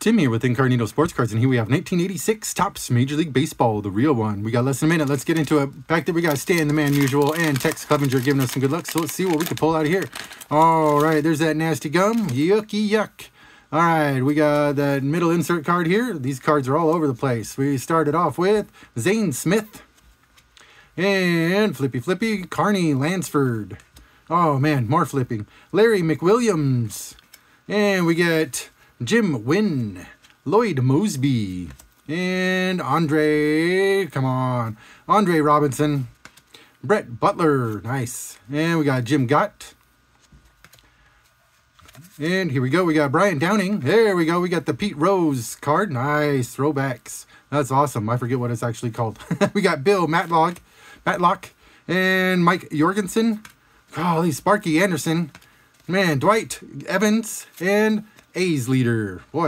Tim here with In-Card-Neeto Sports Cards, and here we have 1986 Topps Major League Baseball, the real one. We got less than a minute. Let's get into it. Back there, we got Stan, the man Musial, and Tex Clevenger giving us some good luck. So let's see what we can pull out of here. All right, there's that nasty gum. Yucky yuck. All right, we got that middle insert card here. These cards are all over the place. We started off with Zane Smith and Flippy Flippy, Carney Lansford. Oh man, more flipping. Larry McWilliams. And we get Jim Wynn, Lloyd Moseby, and Andre, come on, Andre Robinson, Brett Butler, nice. And we got Jim Gott. And here we go, we got Brian Downing. There we go, we got the Pete Rose card. Nice, throwbacks. That's awesome. I forget what it's actually called. we got Bill Madlock, Madlock, and Mike Jorgensen. Golly, Sparky Anderson. Man, Dwight Evans, and A's leader. Boy.